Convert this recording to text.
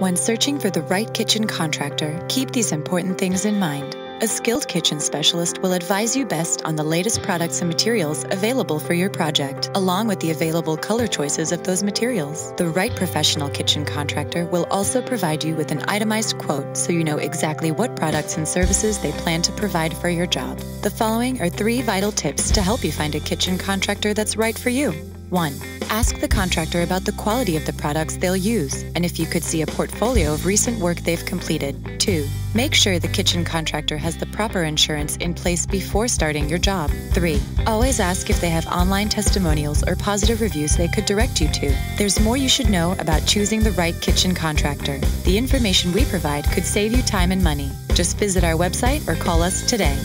When searching for the right kitchen contractor, keep these important things in mind. A skilled kitchen specialist will advise you best on the latest products and materials available for your project, along with the available color choices of those materials. The right professional kitchen contractor will also provide you with an itemized quote so you know exactly what products and services they plan to provide for your job. The following are three vital tips to help you find a kitchen contractor that's right for you. 1. Ask the contractor about the quality of the products they'll use and if you could see a portfolio of recent work they've completed. 2. Make sure the kitchen contractor has the proper insurance in place before starting your job. 3. Always ask if they have online testimonials or positive reviews they could direct you to. There's more you should know about choosing the right kitchen contractor. The information we provide could save you time and money. Just visit our website or call us today.